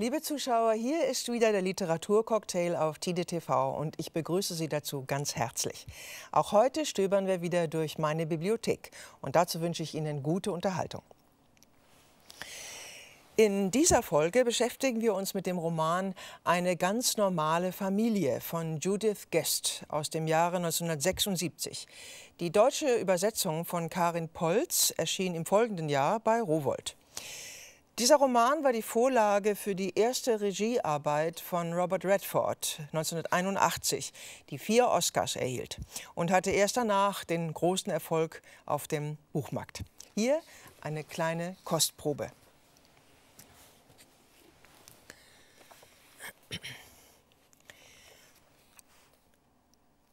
Liebe Zuschauer, hier ist wieder der Literaturcocktail auf TIDE TV und ich begrüße Sie dazu ganz herzlich. Auch heute stöbern wir wieder durch meine Bibliothek und dazu wünsche ich Ihnen gute Unterhaltung. In dieser Folge beschäftigen wir uns mit dem Roman Eine ganz normale Familie von Judith Guest aus dem Jahre 1976. Die deutsche Übersetzung von Karin Polz erschien im folgenden Jahr bei Rowold. Dieser Roman war die Vorlage für die erste Regiearbeit von Robert Redford 1981, die vier Oscars erhielt und hatte erst danach den großen Erfolg auf dem Buchmarkt. Hier eine kleine Kostprobe.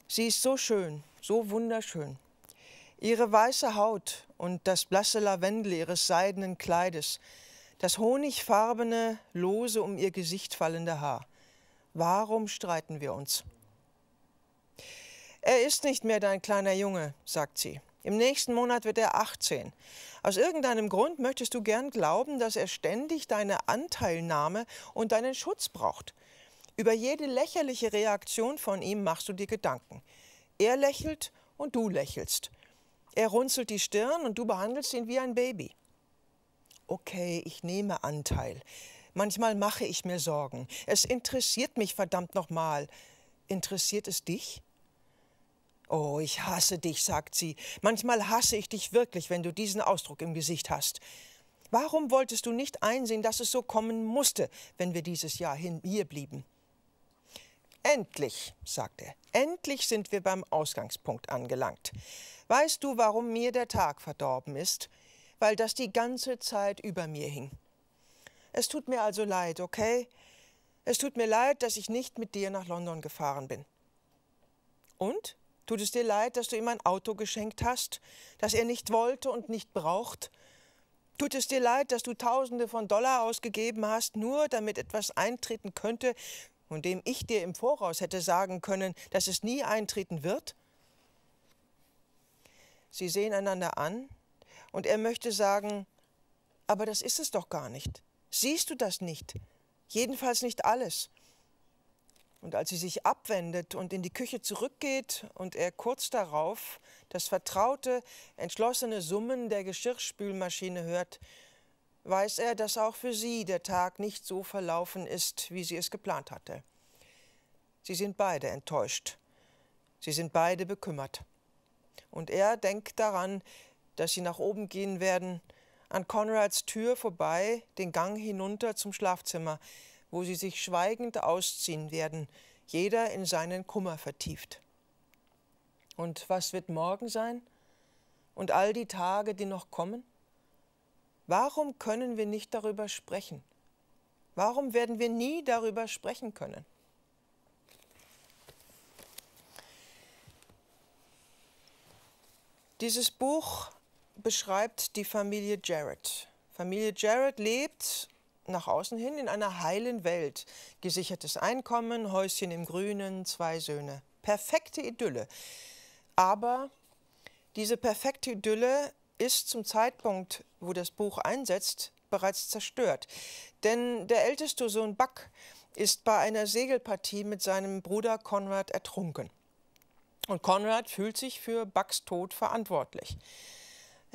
Sie ist so schön, so wunderschön. Ihre weiße Haut und das blasse Lavendel ihres seidenen Kleides, das honigfarbene, lose um ihr Gesicht fallende Haar. Warum streiten wir uns? Er ist nicht mehr dein kleiner Junge, sagt sie. Im nächsten Monat wird er 18. Aus irgendeinem Grund möchtest du gern glauben, dass er ständig deine Anteilnahme und deinen Schutz braucht. Über jede lächerliche Reaktion von ihm machst du dir Gedanken. Er lächelt und du lächelst. Er runzelt die Stirn und du behandelst ihn wie ein Baby. Okay, ich nehme Anteil. Manchmal mache ich mir Sorgen. Es interessiert mich verdammt nochmal. Interessiert es dich? Oh, ich hasse dich, sagt sie. Manchmal hasse ich dich wirklich, wenn du diesen Ausdruck im Gesicht hast. Warum wolltest du nicht einsehen, dass es so kommen musste, wenn wir dieses Jahr hin hier blieben? Endlich, sagt er, endlich sind wir beim Ausgangspunkt angelangt. Weißt du, warum mir der Tag verdorben ist? Weil das die ganze Zeit über mir hing. Es tut mir also leid, okay? Es tut mir leid, dass ich nicht mit dir nach London gefahren bin. Und? Tut es dir leid, dass du ihm ein Auto geschenkt hast, das er nicht wollte und nicht braucht? Tut es dir leid, dass du Tausende von Dollar ausgegeben hast, nur damit etwas eintreten könnte, von dem ich dir im Voraus hätte sagen können, dass es nie eintreten wird? Sie sehen einander an und er möchte sagen, aber das ist es doch gar nicht. Siehst du das nicht? Jedenfalls nicht alles. Und als sie sich abwendet und in die Küche zurückgeht und er kurz darauf das vertraute, entschlossene Summen der Geschirrspülmaschine hört, weiß er, dass auch für sie der Tag nicht so verlaufen ist, wie sie es geplant hatte. Sie sind beide enttäuscht. Sie sind beide bekümmert. Und er denkt daran, dass sie nach oben gehen werden, an Konrads Tür vorbei, den Gang hinunter zum Schlafzimmer, wo sie sich schweigend ausziehen werden, jeder in seinen Kummer vertieft. Und was wird morgen sein? Und all die Tage, die noch kommen? Warum können wir nicht darüber sprechen? Warum werden wir nie darüber sprechen können? Dieses Buch beschreibt die Familie Jarrett. Familie Jarrett lebt nach außen hin in einer heilen Welt. Gesichertes Einkommen, Häuschen im Grünen, zwei Söhne. Perfekte Idylle. Aber diese perfekte Idylle ist zum Zeitpunkt, wo das Buch einsetzt, bereits zerstört. Denn der älteste Sohn Buck ist bei einer Segelpartie mit seinem Bruder Konrad ertrunken. Und Konrad fühlt sich für Bucks Tod verantwortlich.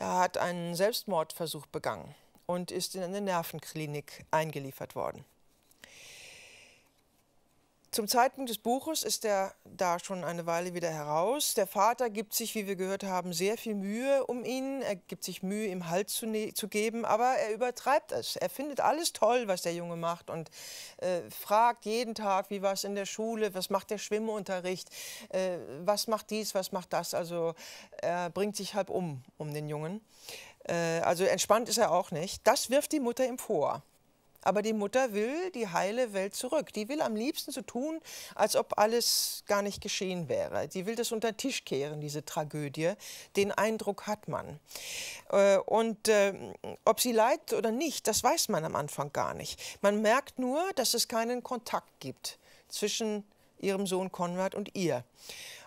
Er hat einen Selbstmordversuch begangen und ist in eine Nervenklinik eingeliefert worden. Zum Zeitpunkt des Buches ist er da schon eine Weile wieder heraus. Der Vater gibt sich, wie wir gehört haben, sehr viel Mühe um ihn. Er gibt sich Mühe, ihm Halt zu, ne zu geben, aber er übertreibt es. Er findet alles toll, was der Junge macht und äh, fragt jeden Tag, wie war es in der Schule, was macht der Schwimmunterricht, äh, was macht dies, was macht das. Also er bringt sich halb um, um den Jungen. Äh, also entspannt ist er auch nicht. Das wirft die Mutter ihm vor. Aber die Mutter will die heile Welt zurück. Die will am liebsten so tun, als ob alles gar nicht geschehen wäre. Die will das unter den Tisch kehren, diese Tragödie. Den Eindruck hat man. Äh, und äh, ob sie leidet oder nicht, das weiß man am Anfang gar nicht. Man merkt nur, dass es keinen Kontakt gibt zwischen ihrem Sohn Konrad und ihr.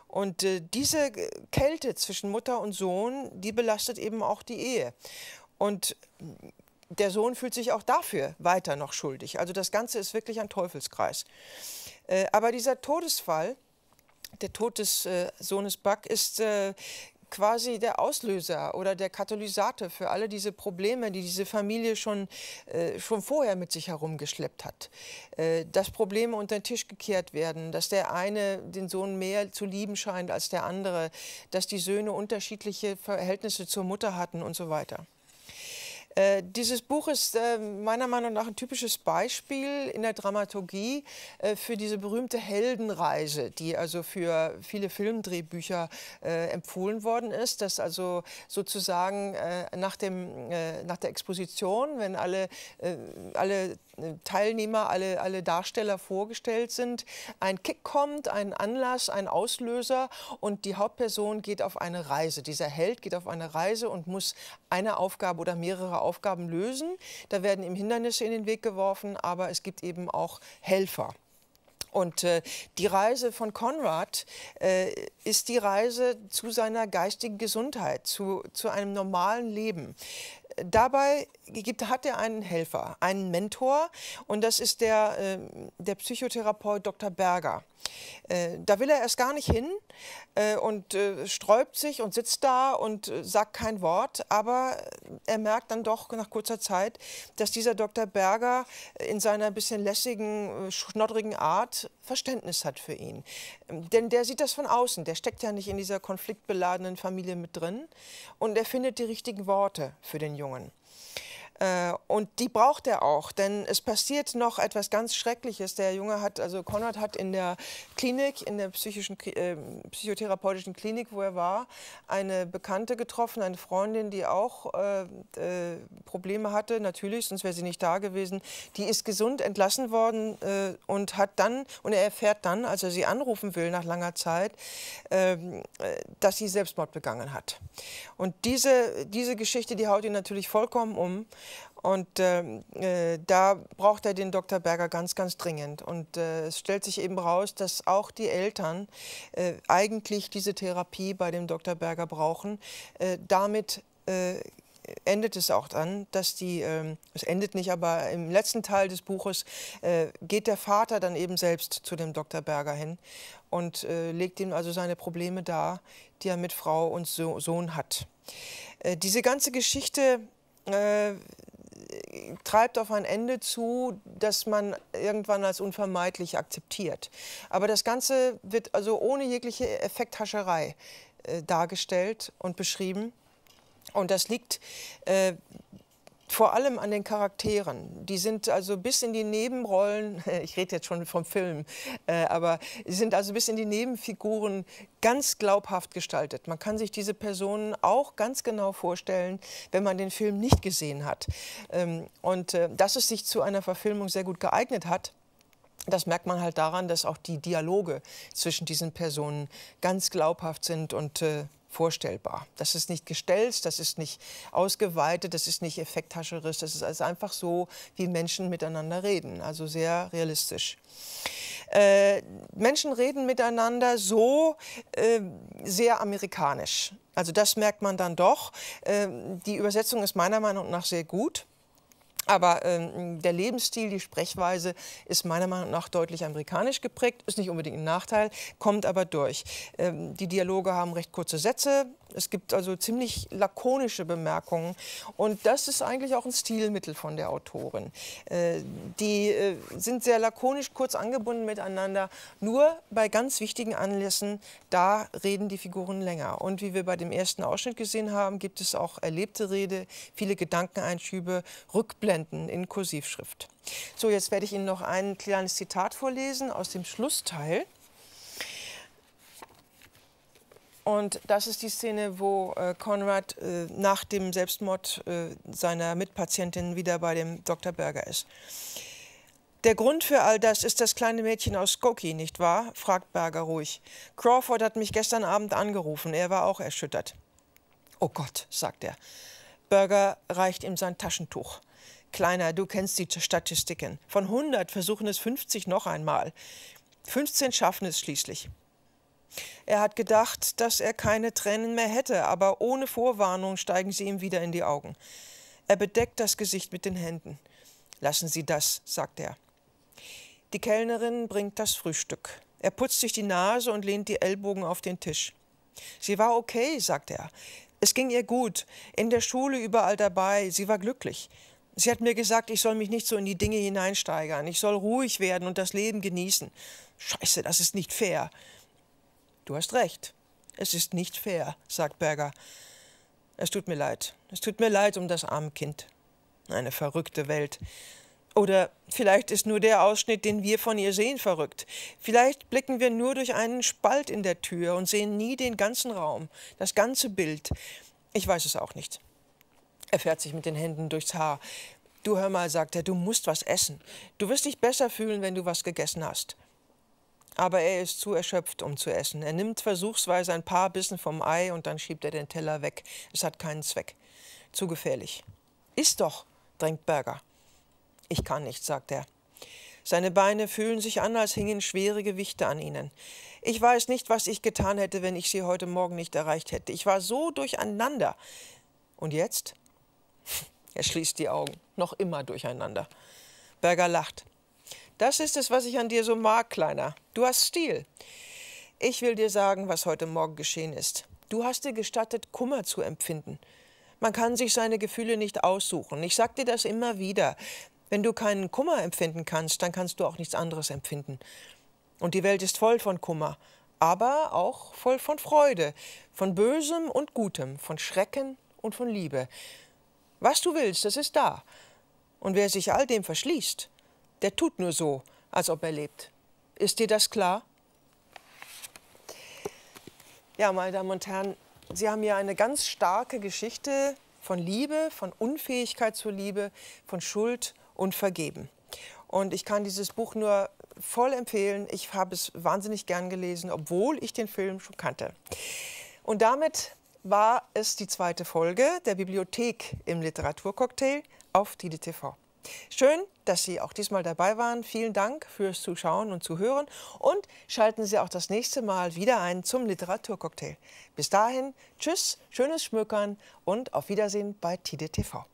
Und äh, diese Kälte zwischen Mutter und Sohn, die belastet eben auch die Ehe. Und der Sohn fühlt sich auch dafür weiter noch schuldig. Also das Ganze ist wirklich ein Teufelskreis. Äh, aber dieser Todesfall, der Tod des äh, Sohnes Buck, ist äh, quasi der Auslöser oder der Katalysator für alle diese Probleme, die diese Familie schon, äh, schon vorher mit sich herumgeschleppt hat. Äh, dass Probleme unter den Tisch gekehrt werden, dass der eine den Sohn mehr zu lieben scheint als der andere, dass die Söhne unterschiedliche Verhältnisse zur Mutter hatten und so weiter. Äh, dieses Buch ist äh, meiner Meinung nach ein typisches Beispiel in der Dramaturgie äh, für diese berühmte Heldenreise, die also für viele Filmdrehbücher äh, empfohlen worden ist, dass also sozusagen äh, nach, dem, nach der Exposition, wenn alle, alle Teilnehmer, alle, alle Darsteller vorgestellt sind, ein Kick kommt, ein Anlass, ein Auslöser und die Hauptperson geht auf eine Reise. Dieser Held geht auf eine Reise und muss eine Aufgabe oder mehrere Aufgaben lösen. Da werden ihm Hindernisse in den Weg geworfen, aber es gibt eben auch Helfer. Und äh, die Reise von Konrad äh, ist die Reise zu seiner geistigen Gesundheit, zu, zu einem normalen Leben dabei gibt, hat er einen Helfer, einen Mentor und das ist der, äh, der Psychotherapeut Dr. Berger. Äh, da will er erst gar nicht hin äh, und äh, sträubt sich und sitzt da und sagt kein Wort, aber er merkt dann doch nach kurzer Zeit, dass dieser Dr. Berger in seiner bisschen lässigen, schnoddrigen Art Verständnis hat für ihn. Ähm, denn der sieht das von außen, der steckt ja nicht in dieser konfliktbeladenen Familie mit drin und er findet die richtigen Worte für den Jungen. Äh, und die braucht er auch, denn es passiert noch etwas ganz Schreckliches. Der Junge hat, also Konrad hat in der Klinik, in der psychischen, äh, psychotherapeutischen Klinik, wo er war, eine Bekannte getroffen, eine Freundin, die auch äh, äh, Probleme hatte, natürlich, sonst wäre sie nicht da gewesen. Die ist gesund entlassen worden äh, und hat dann, und er erfährt dann, als er sie anrufen will nach langer Zeit, ähm, äh, dass sie Selbstmord begangen hat. Und diese, diese Geschichte, die haut ihn natürlich vollkommen um. Und ähm, äh, da braucht er den Dr. Berger ganz, ganz dringend. Und äh, es stellt sich eben raus, dass auch die Eltern äh, eigentlich diese Therapie bei dem Dr. Berger brauchen. Äh, damit äh, endet es auch dann, dass die, ähm, es endet nicht, aber im letzten Teil des Buches äh, geht der Vater dann eben selbst zu dem Dr. Berger hin und legt ihm also seine Probleme dar, die er mit Frau und so Sohn hat. diese ganze Geschichte äh, treibt auf ein Ende zu, das man irgendwann als unvermeidlich akzeptiert. Aber das Ganze wird also ohne jegliche Effekthascherei äh, dargestellt und beschrieben. Und das liegt äh, vor allem an den Charakteren. Die sind also bis in die Nebenrollen, ich rede jetzt schon vom Film, äh, aber sind also bis in die Nebenfiguren ganz glaubhaft gestaltet. Man kann sich diese Personen auch ganz genau vorstellen, wenn man den Film nicht gesehen hat. Ähm, und äh, dass es sich zu einer Verfilmung sehr gut geeignet hat, das merkt man halt daran, dass auch die Dialoge zwischen diesen Personen ganz glaubhaft sind und äh, vorstellbar. Das ist nicht gestellt, das ist nicht ausgeweitet, das ist nicht effekthascherisch, das ist also einfach so, wie Menschen miteinander reden, also sehr realistisch. Äh, Menschen reden miteinander so äh, sehr amerikanisch. Also das merkt man dann doch. Äh, die Übersetzung ist meiner Meinung nach sehr gut. Aber ähm, der Lebensstil, die Sprechweise ist meiner Meinung nach deutlich amerikanisch geprägt, ist nicht unbedingt ein Nachteil, kommt aber durch. Ähm, die Dialoge haben recht kurze Sätze, es gibt also ziemlich lakonische Bemerkungen und das ist eigentlich auch ein Stilmittel von der Autorin. Äh, die äh, sind sehr lakonisch, kurz angebunden miteinander. Nur bei ganz wichtigen Anlässen, da reden die Figuren länger. Und wie wir bei dem ersten Ausschnitt gesehen haben, gibt es auch erlebte Rede, viele Gedankeneinschübe, Rückblenden in Kursivschrift. So, jetzt werde ich Ihnen noch ein kleines Zitat vorlesen aus dem Schlussteil. Und das ist die Szene, wo äh, Konrad äh, nach dem Selbstmord äh, seiner Mitpatientin wieder bei dem Dr. Berger ist. Der Grund für all das ist das kleine Mädchen aus Skokie, nicht wahr? fragt Berger ruhig. Crawford hat mich gestern Abend angerufen. Er war auch erschüttert. Oh Gott, sagt er. Berger reicht ihm sein Taschentuch. Kleiner, du kennst die Statistiken. Von 100 versuchen es 50 noch einmal. 15 schaffen es schließlich. Er hat gedacht, dass er keine Tränen mehr hätte, aber ohne Vorwarnung steigen sie ihm wieder in die Augen. Er bedeckt das Gesicht mit den Händen. Lassen Sie das, sagt er. Die Kellnerin bringt das Frühstück. Er putzt sich die Nase und lehnt die Ellbogen auf den Tisch. Sie war okay, sagt er. Es ging ihr gut, in der Schule überall dabei, sie war glücklich. Sie hat mir gesagt, ich soll mich nicht so in die Dinge hineinsteigern, ich soll ruhig werden und das Leben genießen. Scheiße, das ist nicht fair. Du hast recht, es ist nicht fair, sagt Berger. Es tut mir leid, es tut mir leid um das arme Kind. Eine verrückte Welt. Oder vielleicht ist nur der Ausschnitt, den wir von ihr sehen, verrückt. Vielleicht blicken wir nur durch einen Spalt in der Tür und sehen nie den ganzen Raum, das ganze Bild. Ich weiß es auch nicht. Er fährt sich mit den Händen durchs Haar. Du hör mal, sagt er, du musst was essen. Du wirst dich besser fühlen, wenn du was gegessen hast. Aber er ist zu erschöpft, um zu essen. Er nimmt versuchsweise ein paar Bissen vom Ei und dann schiebt er den Teller weg. Es hat keinen Zweck. Zu gefährlich. Iss doch, drängt Berger. Ich kann nicht, sagt er. Seine Beine fühlen sich an, als hingen schwere Gewichte an ihnen. Ich weiß nicht, was ich getan hätte, wenn ich sie heute Morgen nicht erreicht hätte. Ich war so durcheinander. Und jetzt? Er schließt die Augen, noch immer durcheinander. Berger lacht. Das ist es, was ich an dir so mag, Kleiner. Du hast Stil. Ich will dir sagen, was heute Morgen geschehen ist. Du hast dir gestattet, Kummer zu empfinden. Man kann sich seine Gefühle nicht aussuchen. Ich sag dir das immer wieder. Wenn du keinen Kummer empfinden kannst, dann kannst du auch nichts anderes empfinden. Und die Welt ist voll von Kummer, aber auch voll von Freude, von Bösem und Gutem, von Schrecken und von Liebe. Was du willst, das ist da. Und wer sich all dem verschließt, der tut nur so, als ob er lebt. Ist dir das klar? Ja, meine Damen und Herren, Sie haben hier eine ganz starke Geschichte von Liebe, von Unfähigkeit zur Liebe, von Schuld und vergeben. Und ich kann dieses Buch nur voll empfehlen. Ich habe es wahnsinnig gern gelesen, obwohl ich den Film schon kannte. Und damit war es die zweite Folge der Bibliothek im Literaturcocktail auf Tide TV. Schön, dass Sie auch diesmal dabei waren. Vielen Dank fürs Zuschauen und Zuhören und schalten Sie auch das nächste Mal wieder ein zum Literaturcocktail. Bis dahin, tschüss, schönes Schmökern und auf Wiedersehen bei Tide TV.